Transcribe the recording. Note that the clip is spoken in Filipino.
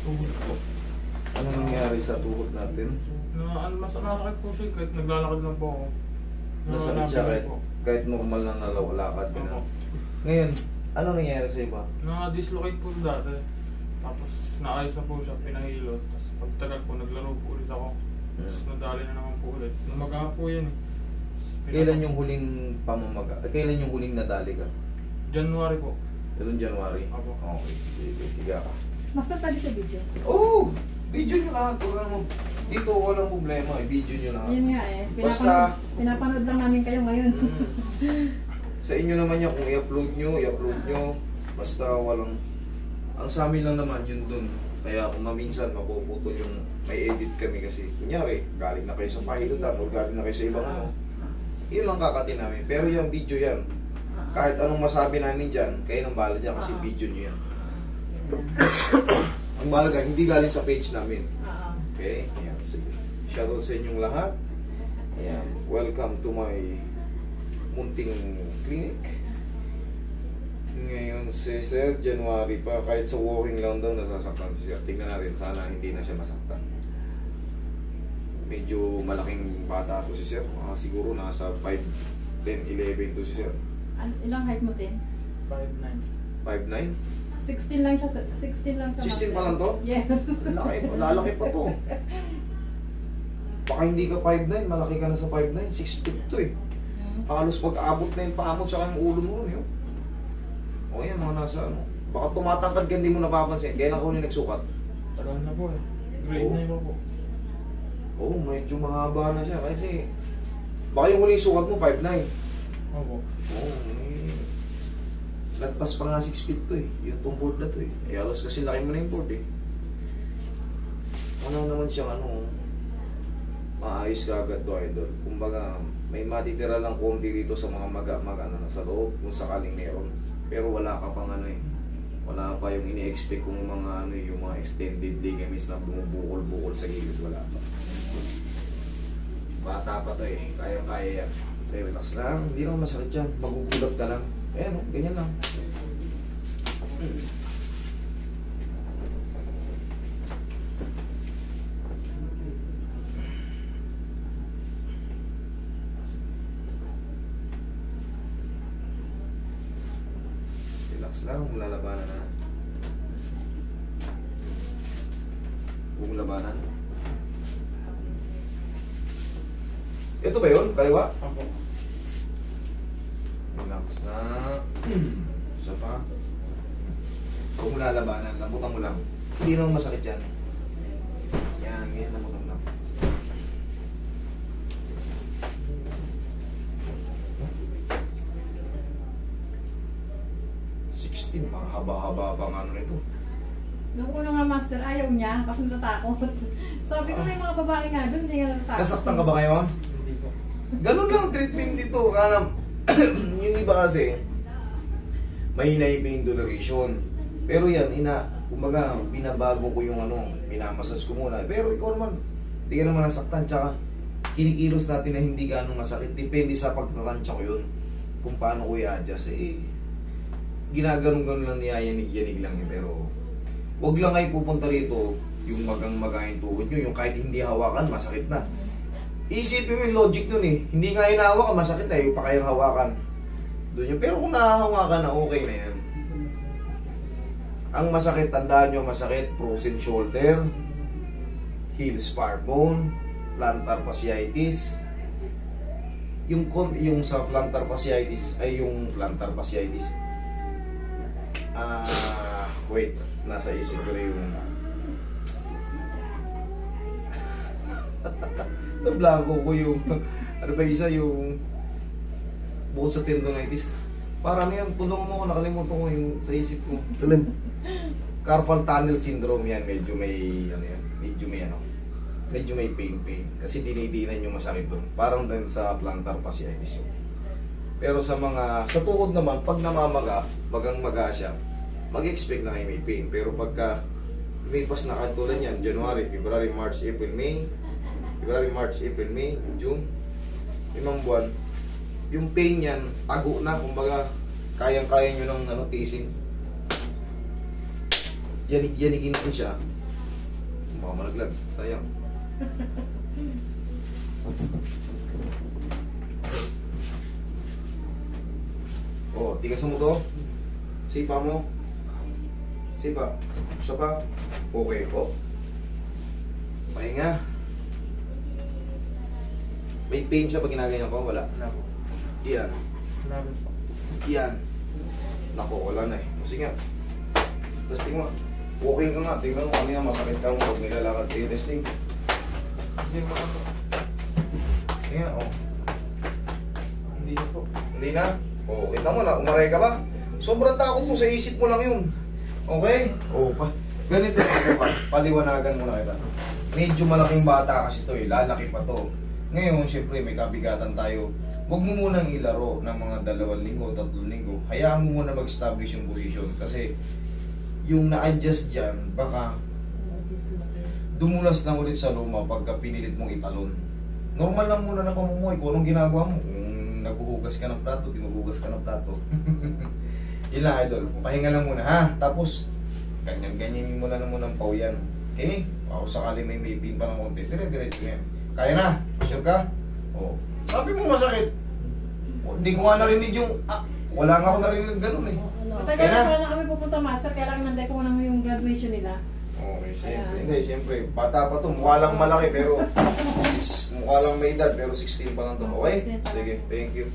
Tuhod po. Ano nangyari sa tuhod natin? Na, ano, mas nakakit po siya kahit naglalakad lang po ako. Nasakit siya kahit, kahit normal na nalawalakad ka na. Ngayon, ano nangyari sa iba? Na-dislocate po dati. Tapos naayos na po siya, pinahilot. Tapos pagtagal po, naglaro po ulit ako. Tapos Hmm. nadali na naman po ulit. Lumaga po yan eh. Kailan yung huling pamamaga? eh, Kailan yung huling nadali ka? January po. Itong January? Apo. Okay, sige, higa ka. Master pwede sa video. Oo! Video nyo lahat. Wala mo. Dito walang problema. eh. Video nyo lahat. Yun nga eh. Pinapanood, Basta- pinapanood lang namin kayo ngayon. Mm. Sa inyo naman yan, kung i-upload nyo, i-upload nyo. Basta walang... Ang sa amin lang naman yun dun. Kaya kung maminsan mapuputol yung may edit kami kasi kunyari, galing na kayo sa pahilutan o galing na kayo sa ibang ano. Yun lang kakati namin. Pero yung video yan, kahit anong masabi namin dyan, kayo nang bala dyan kasi Ah. video nyo yan. Ang mahalaga, hindi galing sa page namin. Oo. Okay? Ayan, sige. Shoutout sa inyong lahat. Ayan. Welcome to my munting clinic. Ngayon si Sir, January pa. Kahit sa walking lang daw nasasaktan si Sir. Tingnan natin, sana hindi na siya masaktan. Medyo malaking bata to si Sir. Mga siguro nasa 5, 10, 11 to si Sir. An- ilang height mo din? 5'9". 5'9"? 16 lang siya. sa- 16 lang siya. 16 pa lang to? Yes. Laki, lalaki pa to. Baka hindi ka 5'9", malaki ka na sa 5'9", 6 feet to eh. Halos pag-abot na yung paa mo tsaka yung ulo mo yun. O yan, mga nasa ano. Baka tumatangkad ka, hindi mo napapansin. Kaya lang ako yung nagsukat. Tagal na po eh. Grade Oo. 9 pa po. Oo, medyo mahaba na siya. Kasi, baka yung huling sukat mo, 5'9". Opo. Oo. Lagpas pa nga 6 feet to eh. Yung tong board na to eh. Eh, halos kasi laki mo na yung board eh. Ano naman siyang ano, maayos ka agad to idol. Kumbaga, may matitira lang konti dito sa mga maga-maga na nasa loob kung sakaling meron. Pero wala ka pang ano eh. Wala pa yung ini-expect kung mga ano eh, yung mga extended ligaments na bumubukol-bukol sa gilid. Wala pa. Bata pa to eh. Kaya-kaya yan. Relax lang. Hindi naman masakit yan. Magugulat ka lang. Ayan o, ganyan lang. Relax lang, kung lalabanan na. Kung labanan. Ito ba yun? Kaliwa? Opo. Relax na. Isa pa. Huwag mo lalabanan. Lambutan mo lang. Hindi naman masakit yan. Yan, ganyan lambutan mo lang. Sixteen, mga haba-haba pa nga ano nito. Nung una nga master, ayaw niya kasi natatakot. Sabi ko na yung mga babae nga doon, hindi nga natatakot. Nasaktan ka ba kayo, ma'am? Hindi po. Ganun lang treatment dito. Kana, yung iba kasi, mahina yung pain. Pero yan, ina, kumbaga, binabago ko yung ano, minamasas ko muna. Pero ikaw naman, hindi ka naman nasaktan. Tsaka, kinikilos natin na hindi ganong masakit. Depende sa pagtatansya ko yun. Kung paano ko i-adjust. Eh, ginaganon-ganon lang niyayanig-yanig lang eh. Pero, wag lang kayo pupunta rito, yung magang magayin tuhod nyo, yung kahit hindi hawakan, masakit na. Iisipin mo yung logic nun eh. Hindi nga hinahawakan, masakit na yung pa hawakan. Doon yun. Pero kung nahahawakan na, okay na yan. Ang masakit, tandaan nyo, masakit, frozen shoulder, heel spar bone, plantar fasciitis. Yung yung sa plantar fasciitis ay yung plantar fasciitis. Ah, wait, nasa isip ko na yung Nablanko ko yung ano ba isa yung bukod sa tendonitis. Para ano yan, tulungan mo ako, nakalimutan ko yung sa isip ko. Alin? Carpal tunnel syndrome yan, medyo may ano yan, medyo may ano, medyo may pain pain kasi dinidinan yung masakit doon. Parang din sa plantar fasciitis yun. Pero sa mga sa tuhod naman, pag namamaga, magang maga siya, mag-expect na kayo may pain. Pero pagka lumipas na katulad yan, January, February, March, April, May, February, March, April, May, June, limang buwan, yung pain yan, tago na, kumbaga, kayang-kaya nyo ng ano, tiisin. Yanig-yanigin ko siya. Baka malaglag. Sayang. Oh, tigas mo to. Sipa mo. Sipa. Isa pa. Okay po. Pahinga. May pain siya pag ginagayan ko? Wala. Wala po. Iyan. Wala rin po. Iyan. Nako, wala na eh. Sige nga. Testing mo. Walking ka nga. Tingnan mo kanina masakit ka mo pag nilalakad kayo. Testing. Hindi mo. Sige nga, oh. Hindi na po. Hindi na? Oo, kita mo na, umaray ka ba? Sobrang takot mo sa isip mo lang yun. Okay? Oo pa. Ganito ako pa. Paliwanagan mo na kita. Medyo malaking bata kasi to eh. Lalaki pa to. Ngayon, syempre, may kabigatan tayo. Huwag mo munang ilaro ng mga dalawang linggo, tatlong linggo. Hayaan mo muna mag-establish yung position. Kasi, yung na-adjust dyan, baka dumulas lang ulit sa luma pagka pinilit mong italon. Normal lang muna na pamumuhay kung anong ginagawa mo. Kung naghuhugas ka ng plato, tinuhugas ka ng plato. Yun lang, idol. Pahinga lang muna, ha? Tapos, ganyan-ganyan mo na naman ang pauyan. Okay? O sakali may may pa ng konti, dire-diretso na. Kaya na? Sure ka? Oo. Sabi mo masakit. Hindi ko nga narinig yung, ah, wala nga ako narinig ganun eh. Matagal Kaya na na. sana kami pupunta master, kaya lang nanday ko nang yung graduation nila. Okay, siyempre. Hindi, siyempre. Bata pa to. Mukha lang malaki pero six, mukha lang may edad pero 16 pa lang to. Okay? Sige, thank you.